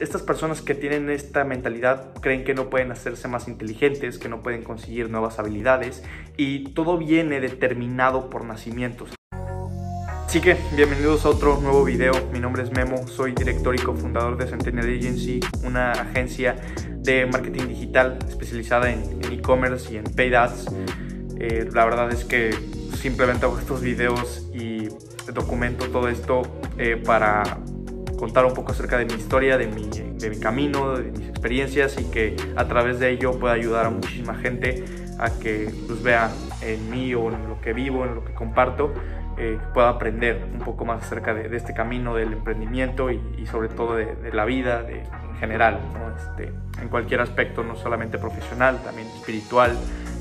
estas personas que tienen esta mentalidad creen que no pueden hacerse más inteligentes, que no pueden conseguir nuevas habilidades y todo viene determinado por nacimientos. Así que bienvenidos a otro nuevo video, mi nombre es Memo, soy director y cofundador de Centennial Agency, una agencia de marketing digital especializada en e-commerce y en paid ads. Eh, la verdad es que simplemente hago estos videos y documento todo esto eh, para contar un poco acerca de mi historia, de mi, de mi camino, de mis experiencias y que a través de ello pueda ayudar a muchísima gente a que pues, vea en mí o en lo que vivo, en lo que comparto, eh, pueda aprender un poco más acerca de, este camino del emprendimiento y, sobre todo de, la vida en general, este, en cualquier aspecto, no solamente profesional, también espiritual,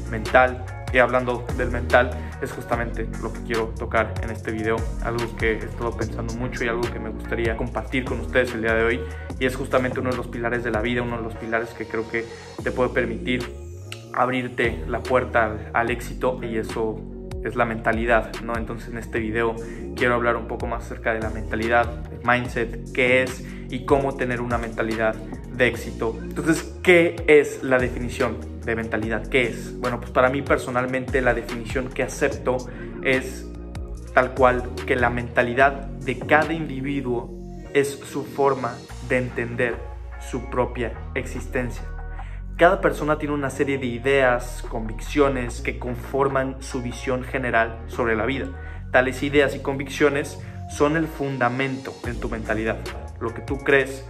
mental y hablando del mental, es justamente lo que quiero tocar en este video, algo que he estado pensando mucho y algo que me gustaría compartir con ustedes el día de hoy. Y es justamente uno de los pilares de la vida, uno de los pilares que creo que te puede permitir abrirte la puerta al, éxito y eso es la mentalidad, ¿no? Entonces en este video quiero hablar un poco más acerca de la mentalidad, el mindset, qué es y cómo tener una mentalidad de éxito. Entonces, ¿qué es la definición de mentalidad. ¿Qué es? Bueno, pues para mí personalmente la definición que acepto es tal cual que la mentalidad de cada individuo es su forma de entender su propia existencia. Cada persona tiene una serie de ideas, convicciones que conforman su visión general sobre la vida. Tales ideas y convicciones son el fundamento en tu mentalidad. Lo que tú crees,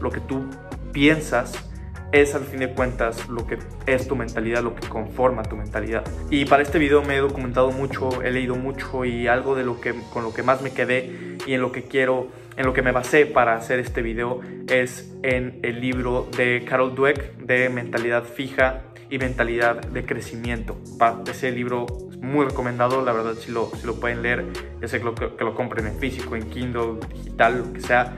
lo que tú piensas, es al fin de cuentas lo que es tu mentalidad, lo que conforma tu mentalidad. Y para este video me he documentado mucho, he leído mucho y algo de lo que con lo que más me quedé y en lo que quiero, en lo que me basé para hacer este video es en el libro de Carol Dweck de mentalidad fija y mentalidad de crecimiento. Ese libro es muy recomendado, la verdad si lo, si lo pueden leer, ya sé que lo, que lo compren en físico, en Kindle, digital, lo que sea,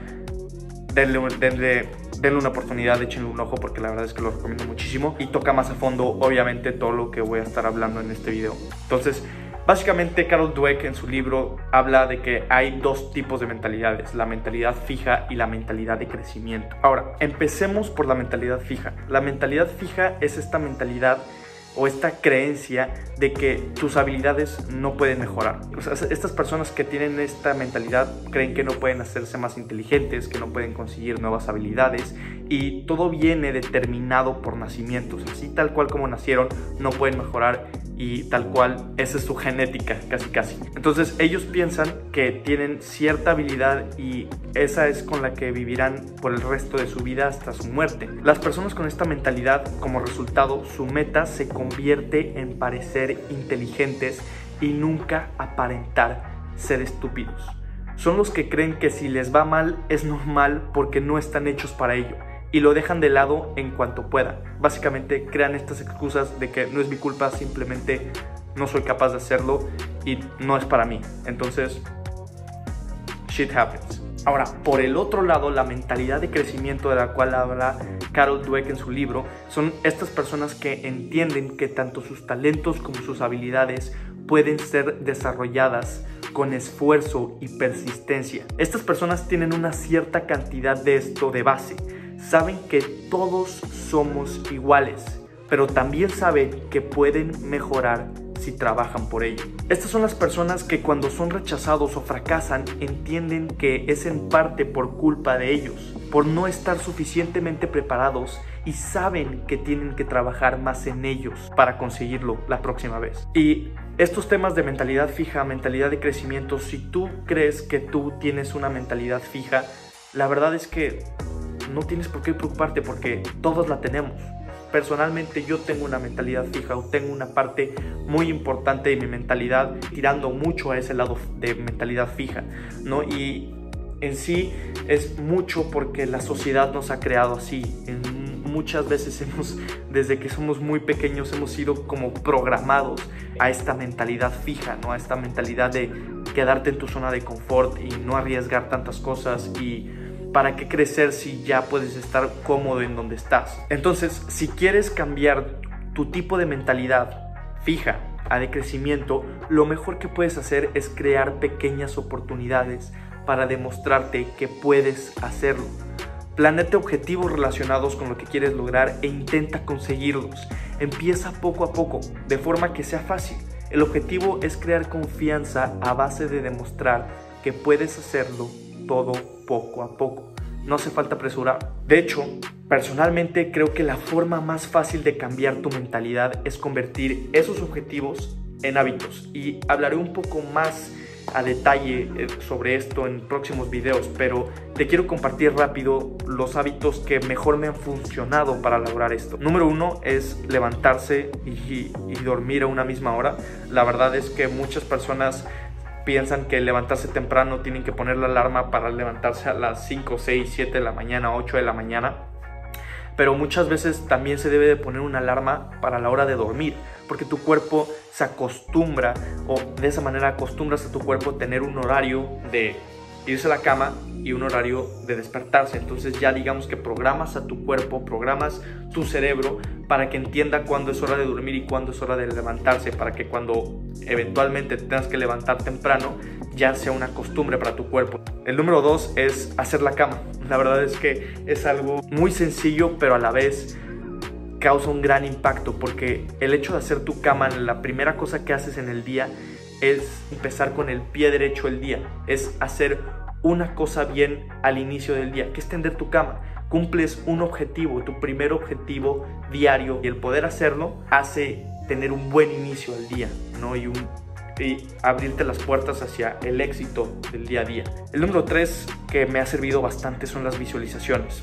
denle, denle denle una oportunidad, échenle un ojo porque la verdad es que lo recomiendo muchísimo y toca más a fondo obviamente todo lo que voy a estar hablando en este video. Entonces, básicamente Carol Dweck en su libro habla de que hay dos tipos de mentalidades, la mentalidad fija y la mentalidad de crecimiento. Ahora, empecemos por la mentalidad fija. La mentalidad fija es esta mentalidad o esta creencia de que tus habilidades no pueden mejorar. estas personas que tienen esta mentalidad creen que no pueden hacerse más inteligentes, que no pueden conseguir nuevas habilidades y todo viene determinado por nacimientos. Así tal cual como nacieron, no pueden mejorar y tal cual esa es su genética, casi casi. Entonces ellos piensan que tienen cierta habilidad y esa es con la que vivirán por el resto de su vida hasta su muerte. Las personas con esta mentalidad, como resultado, su meta se convierte en parecer inteligentes y nunca aparentar ser estúpidos. Son los que creen que si les va mal es normal porque no están hechos para ello y lo dejan de lado en cuanto puedan. Básicamente crean estas excusas de que no es mi culpa, simplemente no soy capaz de hacerlo y no es para mí. Entonces, shit happens. Ahora, por el otro lado, la mentalidad de crecimiento de la cual habla Carol Dweck en su libro son estas personas que entienden que tanto sus talentos como sus habilidades pueden ser desarrolladas con esfuerzo y persistencia. Estas personas tienen una cierta cantidad de esto de base, saben que todos somos iguales, pero también saben que pueden mejorar si trabajan por ello. Estas son las personas que cuando son rechazados o fracasan entienden que es en parte por culpa de ellos, por no estar suficientemente preparados y saben que tienen que trabajar más en ellos para conseguirlo la próxima vez. Y estos temas de mentalidad fija, mentalidad de crecimiento, si tú crees que tú tienes una mentalidad fija, la verdad es que no tienes por qué preocuparte porque todos la tenemos. Personalmente yo tengo una mentalidad fija o tengo una parte muy importante de mi mentalidad tirando mucho a ese lado de mentalidad fija, ¿no? Y en sí es mucho porque la sociedad nos ha creado así. muchas veces hemos, desde que somos muy pequeños, hemos sido como programados a esta mentalidad fija, ¿no? A esta mentalidad de quedarte en tu zona de confort y no arriesgar tantas cosas y ¿para qué crecer si ya puedes estar cómodo en donde estás? Entonces, si quieres cambiar tu tipo de mentalidad fija a de crecimiento, lo mejor que puedes hacer es crear pequeñas oportunidades para demostrarte que puedes hacerlo. Planete objetivos relacionados con lo que quieres lograr e intenta conseguirlos. Empieza poco a poco, de forma que sea fácil. El objetivo es crear confianza a base de demostrar que puedes hacerlo todo poco a poco. No hace falta apresurar. De hecho, personalmente creo que la forma más fácil de cambiar tu mentalidad es convertir esos objetivos en hábitos. Y hablaré un poco más a detalle eh, sobre esto en próximos videos, pero te quiero compartir rápido los hábitos que mejor me han funcionado para lograr esto. Número uno es levantarse y, y dormir a una misma hora. La verdad es que muchas personas piensan que levantarse temprano tienen que poner la alarma para levantarse a las 5, 6, 7 de la mañana, 8 de la mañana. Pero muchas veces también se debe de poner una alarma para la hora de dormir, porque tu cuerpo se acostumbra o de esa manera acostumbras a tu cuerpo tener un horario de irse a la cama y un horario de despertarse. Entonces ya digamos que programas a tu cuerpo, programas tu cerebro para que entienda cuándo es hora de dormir y cuándo es hora de levantarse, para que cuando eventualmente tengas que levantar temprano ya sea una costumbre para tu cuerpo. El número dos es hacer la cama. La verdad es que es algo muy sencillo, pero a la vez causa un gran impacto porque el hecho de hacer tu cama, la primera cosa que haces en el día es empezar con el pie derecho el día, es hacer una cosa bien al inicio del día, que es tender tu cama. Cumples un objetivo, tu primer objetivo diario y el poder hacerlo hace tener un buen inicio al día, ¿no? Y, abrirte las puertas hacia el éxito del día a día. El número tres que me ha servido bastante son las visualizaciones.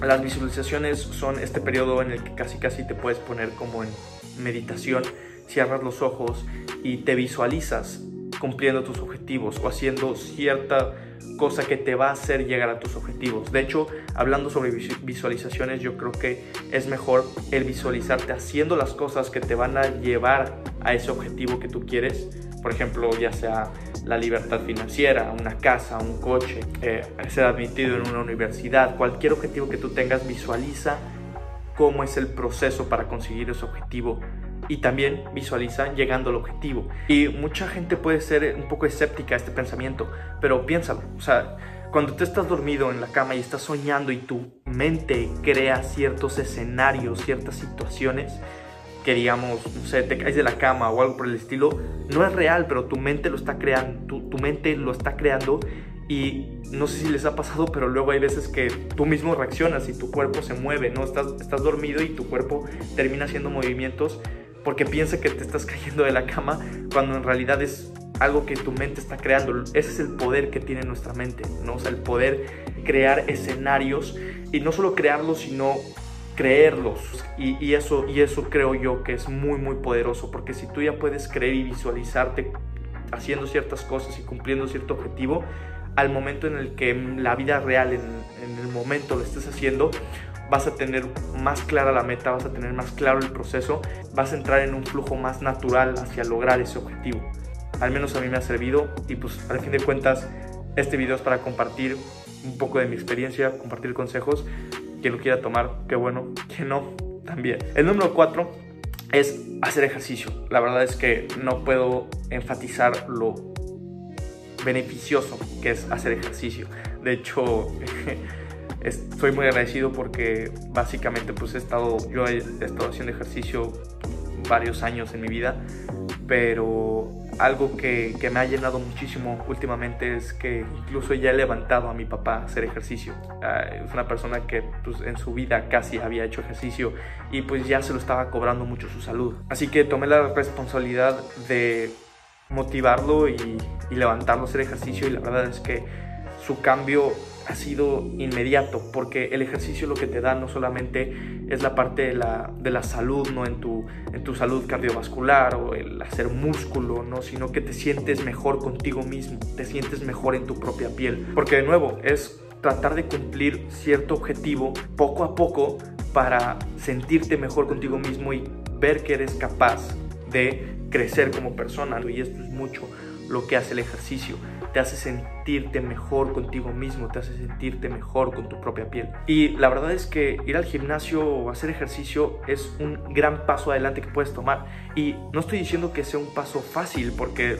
Las visualizaciones son este periodo en el que casi casi te puedes poner como en meditación, cierras los ojos y te visualizas cumpliendo tus objetivos o haciendo cierta cosa que te va a hacer llegar a tus objetivos. De hecho, hablando sobre visualizaciones, yo creo que es mejor el visualizarte haciendo las cosas que te van a llevar a ese objetivo que tú quieres. Por ejemplo, ya sea la libertad financiera, una casa, un coche, eh, ser admitido en una universidad, cualquier objetivo que tú tengas, visualiza cómo es el proceso para conseguir ese objetivo y también visualiza llegando al objetivo. Y mucha gente puede ser un poco escéptica a este pensamiento, pero piénsalo, o sea, cuando tú estás dormido en la cama y estás soñando y tu mente crea ciertos escenarios, ciertas situaciones, que digamos, no sé, te caes de la cama o algo por el estilo, no es real, pero tu mente lo está creando, tu, tu mente lo está creando y no sé si les ha pasado, pero luego hay veces que tú mismo reaccionas y tu cuerpo se mueve, ¿no? Estás, estás dormido y tu cuerpo termina haciendo movimientos porque piensa que te estás cayendo de la cama cuando en realidad es algo que tu mente está creando. Ese es el poder que tiene nuestra mente, ¿no? O sea, el poder crear escenarios y no solo crearlos, sino creerlos. Y, y, eso, y eso creo yo que es muy, muy poderoso, porque si tú ya puedes creer y visualizarte haciendo ciertas cosas y cumpliendo cierto objetivo, al momento en el que la vida real, en, en el momento lo estés haciendo, vas a tener más clara la meta, vas a tener más claro el proceso, vas a entrar en un flujo más natural hacia lograr ese objetivo. Al menos a mí me ha servido y pues al fin de cuentas este video es para compartir un poco de mi experiencia, compartir consejos. Quien lo quiera tomar, qué bueno, quien no, también. El número cuatro es hacer ejercicio. La verdad es que no puedo enfatizar lo beneficioso que es hacer ejercicio. De hecho, estoy muy agradecido porque básicamente pues he estado, yo he estado haciendo ejercicio varios años en mi vida, pero algo que, que, me ha llenado muchísimo últimamente es que incluso ya he levantado a mi papá a hacer ejercicio. Uh, es una persona que pues, en su vida casi había hecho ejercicio y pues ya se lo estaba cobrando mucho su salud. Así que tomé la responsabilidad de motivarlo y, y levantarlo a hacer ejercicio y la verdad es que su cambio ha sido inmediato, porque el ejercicio lo que te da no solamente es la parte de la, de la salud, ¿no? En tu, en tu salud cardiovascular o el hacer músculo, ¿no? Sino que te sientes mejor contigo mismo, te sientes mejor en tu propia piel. Porque de nuevo, es tratar de cumplir cierto objetivo poco a poco para sentirte mejor contigo mismo y ver que eres capaz de crecer como persona. Y esto es mucho lo que hace el ejercicio te hace sentirte mejor contigo mismo, te hace sentirte mejor con tu propia piel. Y la verdad es que ir al gimnasio o hacer ejercicio es un gran paso adelante que puedes tomar. Y no estoy diciendo que sea un paso fácil, porque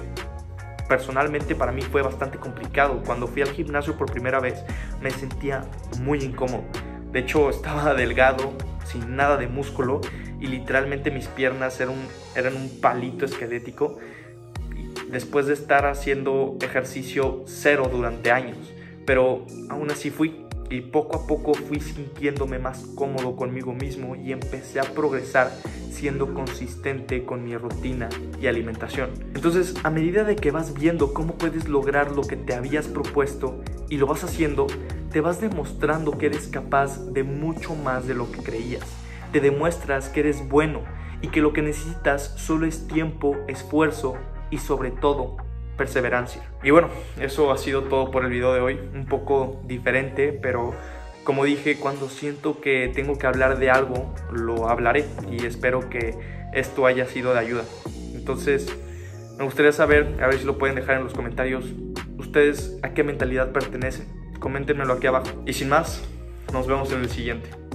personalmente para mí fue bastante complicado. Cuando fui al gimnasio por primera vez me sentía muy incómodo. De hecho estaba delgado, sin nada de músculo y literalmente mis piernas eran un, eran un palito esquelético después de estar haciendo ejercicio cero durante años. Pero aún así fui y poco a poco fui sintiéndome más cómodo conmigo mismo y empecé a progresar siendo consistente con mi rutina y alimentación. Entonces, a medida de que vas viendo cómo puedes lograr lo que te habías propuesto y lo vas haciendo, te vas demostrando que eres capaz de mucho más de lo que creías. Te demuestras que eres bueno y que lo que necesitas solo es tiempo, esfuerzo y sobre todo perseverancia. Y bueno, eso ha sido todo por el video de hoy, un poco diferente, pero como dije, cuando siento que tengo que hablar de algo, lo hablaré y espero que esto haya sido de ayuda. Entonces, me gustaría saber, a ver si lo pueden dejar en los comentarios, ustedes a qué mentalidad pertenecen. Coméntenmelo aquí abajo. Y sin más, nos vemos en el siguiente.